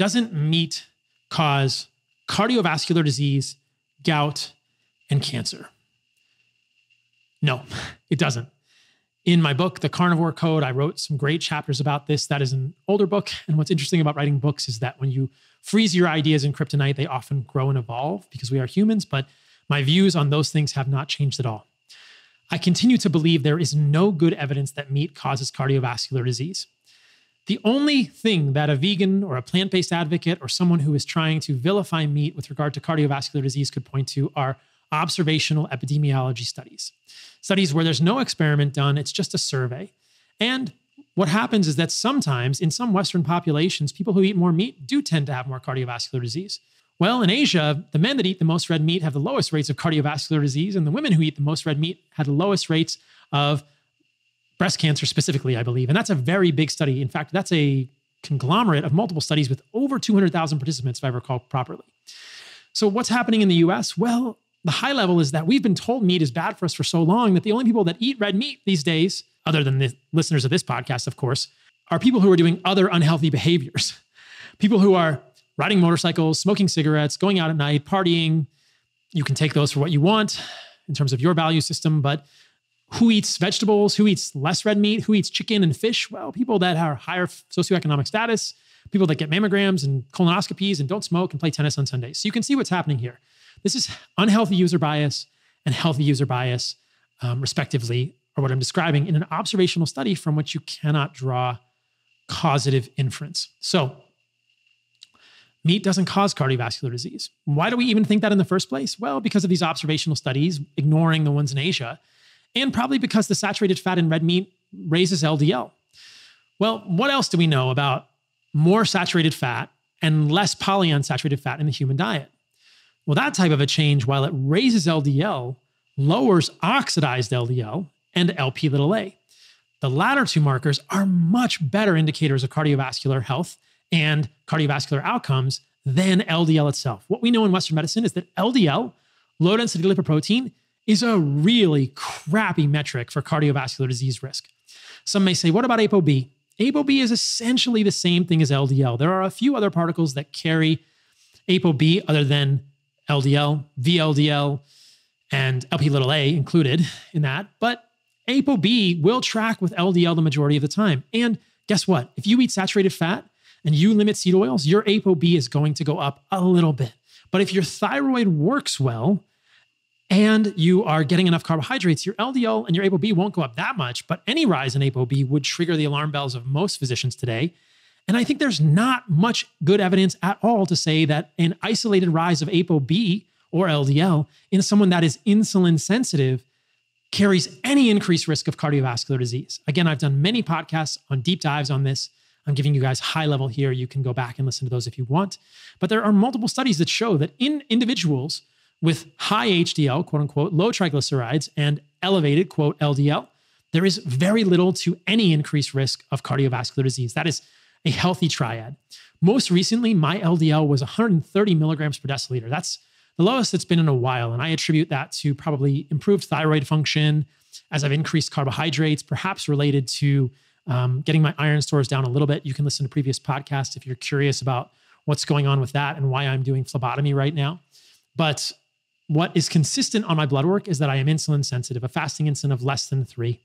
doesn't meat cause cardiovascular disease, gout, and cancer? No, it doesn't. In my book, The Carnivore Code, I wrote some great chapters about this. That is an older book. And what's interesting about writing books is that when you freeze your ideas in kryptonite, they often grow and evolve because we are humans. But my views on those things have not changed at all. I continue to believe there is no good evidence that meat causes cardiovascular disease. The only thing that a vegan or a plant based advocate or someone who is trying to vilify meat with regard to cardiovascular disease could point to are observational epidemiology studies. Studies where there's no experiment done, it's just a survey. And what happens is that sometimes in some Western populations, people who eat more meat do tend to have more cardiovascular disease. Well, in Asia, the men that eat the most red meat have the lowest rates of cardiovascular disease, and the women who eat the most red meat had the lowest rates of breast cancer, specifically, I believe. And that's a very big study. In fact, that's a conglomerate of multiple studies with over 200,000 participants, if I recall properly. So, what's happening in the US? Well, the high level is that we've been told meat is bad for us for so long that the only people that eat red meat these days, other than the listeners of this podcast, of course, are people who are doing other unhealthy behaviors. People who are riding motorcycles, smoking cigarettes, going out at night, partying. You can take those for what you want in terms of your value system, but who eats vegetables? Who eats less red meat? Who eats chicken and fish? Well, people that are higher socioeconomic status, people that get mammograms and colonoscopies and don't smoke and play tennis on Sundays. So you can see what's happening here. This is unhealthy user bias and healthy user bias, um, respectively, or what I'm describing in an observational study from which you cannot draw causative inference. So, meat doesn't cause cardiovascular disease. Why do we even think that in the first place? Well, because of these observational studies, ignoring the ones in Asia, and probably because the saturated fat in red meat raises LDL. Well, what else do we know about more saturated fat and less polyunsaturated fat in the human diet? Well, that type of a change, while it raises LDL, lowers oxidized LDL and LP little a. The latter two markers are much better indicators of cardiovascular health and cardiovascular outcomes than LDL itself. What we know in Western medicine is that LDL, low density lipoprotein, is a really crappy metric for cardiovascular disease risk. Some may say, what about ApoB? ApoB is essentially the same thing as LDL. There are a few other particles that carry ApoB other than LDL, VLDL, and LP little a included in that. But ApoB will track with LDL the majority of the time. And guess what? If you eat saturated fat and you limit seed oils, your ApoB is going to go up a little bit. But if your thyroid works well and you are getting enough carbohydrates, your LDL and your ApoB won't go up that much. But any rise in ApoB would trigger the alarm bells of most physicians today and I think there's not much good evidence at all to say that an isolated rise of ApoB or LDL in someone that is insulin sensitive carries any increased risk of cardiovascular disease. Again, I've done many podcasts on deep dives on this. I'm giving you guys high level here. You can go back and listen to those if you want. But there are multiple studies that show that in individuals with high HDL, quote unquote, low triglycerides, and elevated, quote, LDL, there is very little to any increased risk of cardiovascular disease. That is a healthy triad. Most recently, my LDL was 130 milligrams per deciliter. That's the lowest it's been in a while. And I attribute that to probably improved thyroid function as I've increased carbohydrates, perhaps related to um, getting my iron stores down a little bit. You can listen to previous podcasts if you're curious about what's going on with that and why I'm doing phlebotomy right now. But what is consistent on my blood work is that I am insulin sensitive, a fasting insulin of less than three.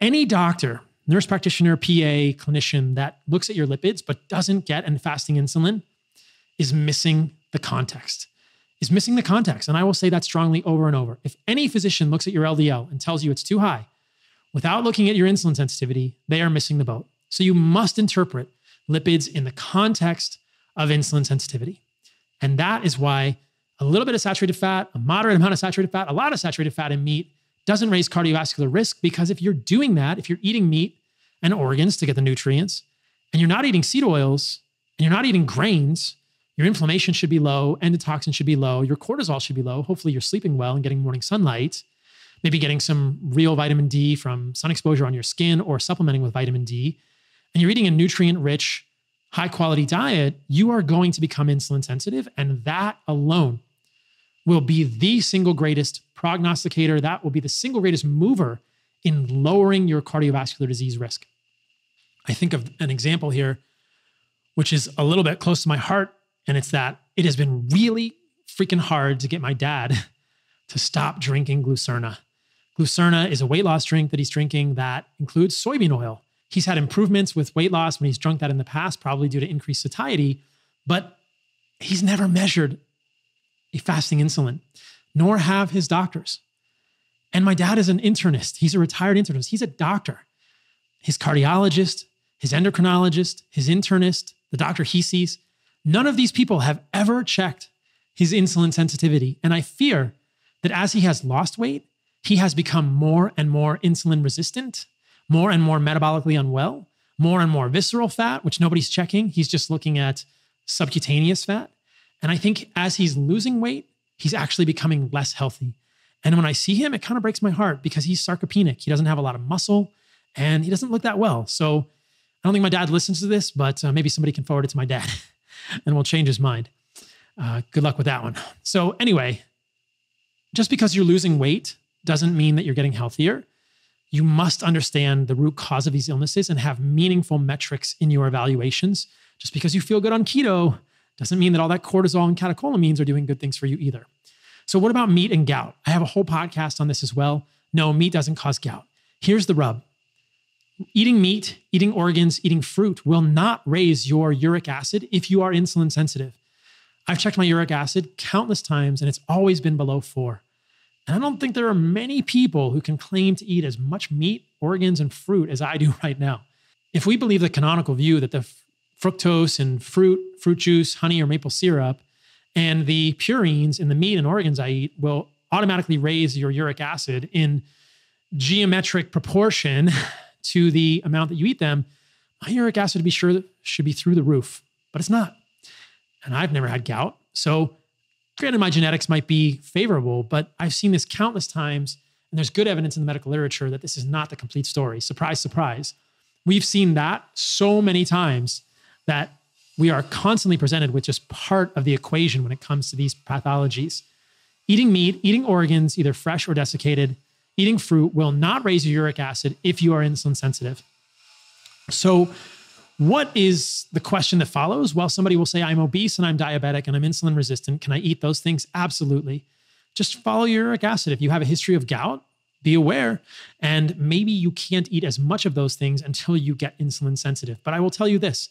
Any doctor nurse practitioner, PA, clinician that looks at your lipids but doesn't get and fasting insulin is missing the context. Is missing the context. And I will say that strongly over and over. If any physician looks at your LDL and tells you it's too high without looking at your insulin sensitivity, they are missing the boat. So you must interpret lipids in the context of insulin sensitivity. And that is why a little bit of saturated fat, a moderate amount of saturated fat, a lot of saturated fat in meat doesn't raise cardiovascular risk because if you're doing that, if you're eating meat and organs to get the nutrients. And you're not eating seed oils and you're not eating grains, your inflammation should be low, endotoxin should be low, your cortisol should be low. Hopefully, you're sleeping well and getting morning sunlight. Maybe getting some real vitamin D from sun exposure on your skin or supplementing with vitamin D. And you're eating a nutrient rich, high quality diet, you are going to become insulin sensitive. And that alone will be the single greatest prognosticator. That will be the single greatest mover in lowering your cardiovascular disease risk. I think of an example here which is a little bit close to my heart. And it's that it has been really freaking hard to get my dad to stop drinking Glucerna. Glucerna is a weight loss drink that he's drinking that includes soybean oil. He's had improvements with weight loss when he's drunk that in the past, probably due to increased satiety, but he's never measured a fasting insulin, nor have his doctors. And my dad is an internist. He's a retired internist. He's a doctor. His cardiologist, his endocrinologist, his internist, the doctor he sees, none of these people have ever checked his insulin sensitivity. And I fear that as he has lost weight, he has become more and more insulin resistant, more and more metabolically unwell, more and more visceral fat, which nobody's checking. He's just looking at subcutaneous fat. And I think as he's losing weight, he's actually becoming less healthy. And when I see him, it kind of breaks my heart because he's sarcopenic. He doesn't have a lot of muscle and he doesn't look that well. So I don't think my dad listens to this, but uh, maybe somebody can forward it to my dad and we'll change his mind. Uh, good luck with that one. So, anyway, just because you're losing weight doesn't mean that you're getting healthier. You must understand the root cause of these illnesses and have meaningful metrics in your evaluations. Just because you feel good on keto doesn't mean that all that cortisol and catecholamines are doing good things for you either. So, what about meat and gout? I have a whole podcast on this as well. No, meat doesn't cause gout. Here's the rub eating meat, eating organs, eating fruit will not raise your uric acid if you are insulin sensitive. I've checked my uric acid countless times and it's always been below four. And I don't think there are many people who can claim to eat as much meat, organs, and fruit as I do right now. If we believe the canonical view that the fructose and fruit, fruit juice, honey, or maple syrup, and the purines in the meat and organs I eat will automatically raise your uric acid in geometric proportion to the amount that you eat them, my uric acid to be sure should be through the roof, but it's not. And I've never had gout. So, granted, my genetics might be favorable, but I've seen this countless times. And there's good evidence in the medical literature that this is not the complete story. Surprise, surprise. We've seen that so many times that we are constantly presented with just part of the equation when it comes to these pathologies. Eating meat, eating organs, either fresh or desiccated, eating fruit will not raise your uric acid if you are insulin sensitive. So, what is the question that follows? Well, somebody will say, I'm obese and I'm diabetic and I'm insulin resistant. Can I eat those things? Absolutely. Just follow your uric acid. If you have a history of gout, be aware. And maybe you can't eat as much of those things until you get insulin sensitive. But I will tell you this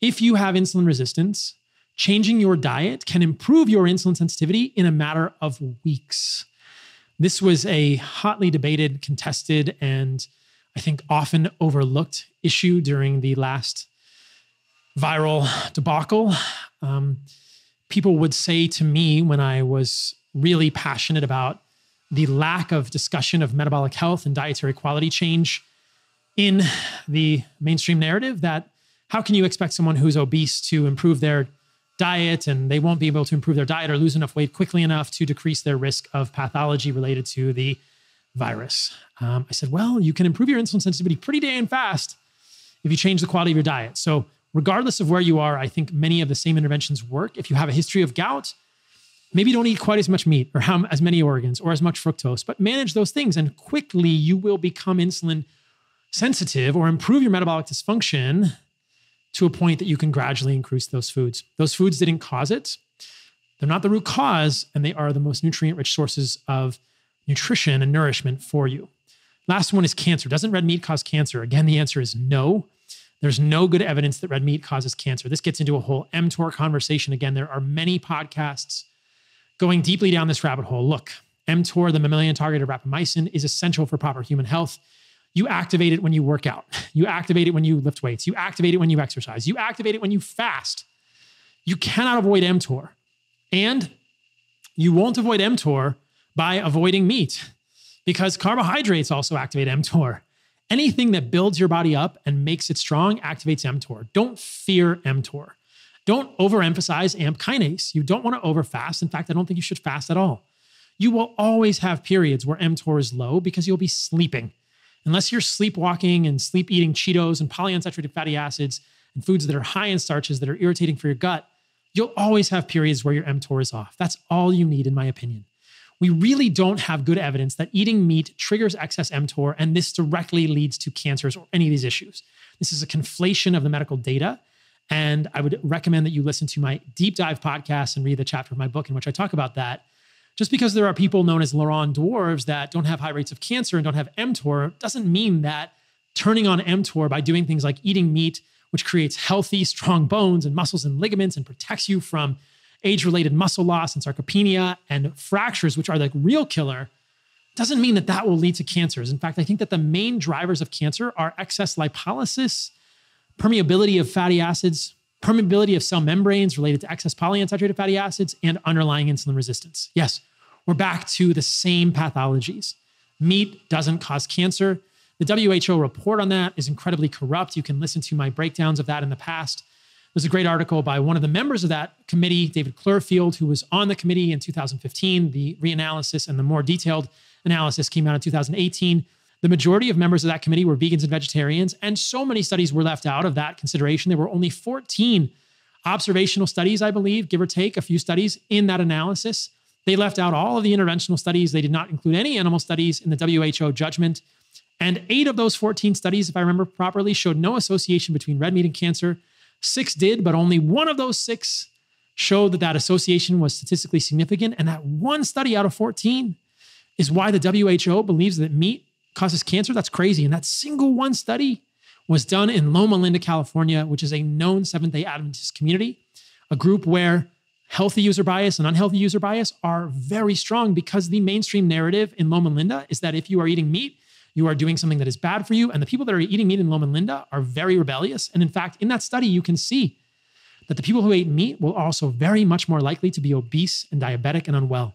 if you have insulin resistance, changing your diet can improve your insulin sensitivity in a matter of weeks. This was a hotly debated, contested, and I think often overlooked issue during the last viral debacle. Um, people would say to me when I was really passionate about the lack of discussion of metabolic health and dietary quality change in the mainstream narrative that how can you expect someone who's obese to improve their diet and they won't be able to improve their diet or lose enough weight quickly enough to decrease their risk of pathology related to the virus. Um, I said, well, you can improve your insulin sensitivity pretty damn fast if you change the quality of your diet. So, regardless of where you are, I think many of the same interventions work. If you have a history of gout, maybe don't eat quite as much meat or as many organs or as much fructose, but manage those things and quickly you will become insulin sensitive or improve your metabolic dysfunction to a point that you can gradually increase those foods. Those foods didn't cause it. They're not the root cause, and they are the most nutrient rich sources of nutrition and nourishment for you. Last one is cancer. Doesn't red meat cause cancer? Again, the answer is no. There's no good evidence that red meat causes cancer. This gets into a whole mTOR conversation. Again, there are many podcasts going deeply down this rabbit hole. Look, mTOR, the mammalian target of rapamycin, is essential for proper human health. You activate it when you work out. You activate it when you lift weights. You activate it when you exercise. You activate it when you fast. You cannot avoid mTOR. And you won't avoid mTOR by avoiding meat because carbohydrates also activate mTOR. Anything that builds your body up and makes it strong activates mTOR. Don't fear mTOR. Don't overemphasize AMP kinase. You don't want to overfast. In fact, I don't think you should fast at all. You will always have periods where mTOR is low because you'll be sleeping unless you're sleepwalking and sleep eating Cheetos and polyunsaturated fatty acids and foods that are high in starches that are irritating for your gut, you'll always have periods where your mTOR is off. That's all you need, in my opinion. We really don't have good evidence that eating meat triggers excess mTOR, and this directly leads to cancers or any of these issues. This is a conflation of the medical data, And I would recommend that you listen to my deep dive podcast and read the chapter of my book in which I talk about that. Just because there are people known as Laron dwarves that don't have high rates of cancer and don't have mTOR doesn't mean that turning on mTOR by doing things like eating meat, which creates healthy, strong bones and muscles and ligaments and protects you from age related muscle loss and sarcopenia and fractures, which are the real killer, doesn't mean that that will lead to cancers. In fact, I think that the main drivers of cancer are excess lipolysis, permeability of fatty acids, permeability of cell membranes related to excess polyunsaturated fatty acids, and underlying insulin resistance. Yes, we're back to the same pathologies. Meat doesn't cause cancer. The WHO report on that is incredibly corrupt. You can listen to my breakdowns of that in the past. There's a great article by one of the members of that committee, David Klurfeld, who was on the committee in 2015. The reanalysis and the more detailed analysis came out in 2018. The majority of members of that committee were vegans and vegetarians, and so many studies were left out of that consideration. There were only 14 observational studies, I believe, give or take a few studies in that analysis. They left out all of the interventional studies. They did not include any animal studies in the WHO judgment. And eight of those 14 studies, if I remember properly, showed no association between red meat and cancer. Six did, but only one of those six showed that that association was statistically significant. And that one study out of 14 is why the WHO believes that meat causes cancer. That's crazy. And that single one study was done in Loma Linda, California, which is a known Seventh day Adventist community, a group where healthy user bias and unhealthy user bias are very strong because the mainstream narrative in Loma Linda is that if you are eating meat, you are doing something that is bad for you. And the people that are eating meat in Loma Linda are very rebellious. And in fact, in that study, you can see that the people who ate meat will also very much more likely to be obese and diabetic and unwell.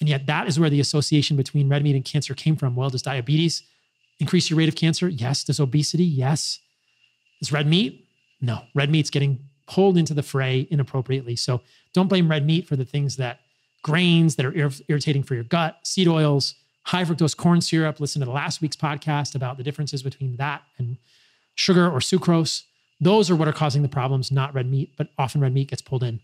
And yet, that is where the association between red meat and cancer came from. Well, does diabetes increase your rate of cancer? Yes. Does obesity? Yes. Is red meat? No. Red meat's getting pulled into the fray inappropriately. So don't blame red meat for the things that grains that are ir- irritating for your gut, seed oils, high fructose corn syrup. Listen to the last week's podcast about the differences between that and sugar or sucrose. Those are what are causing the problems, not red meat, but often red meat gets pulled in.